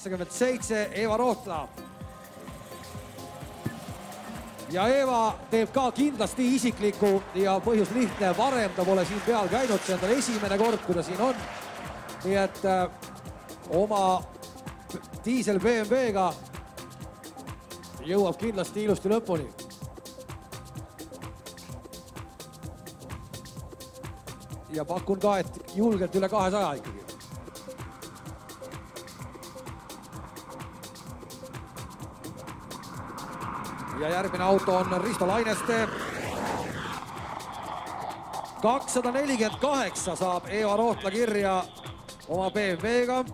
kaheksakümmend seitse, Eva Rohtla. ja Eva teeb ka kindlasti isikliku ja põhjus lihtne, varem ta pole siin peal käinud, see on tal esimene kord, kui ta siin on. nii et äh, oma diisel BMW-ga jõuab kindlasti ilusti lõpuni ja pakun ka, et julgelt üle kahesaja ikkagi. Ja järgmine auto on Risto Laineste. kakssada nelikümmend kaheksa saab Eva Rohtla kirja oma BMW-ga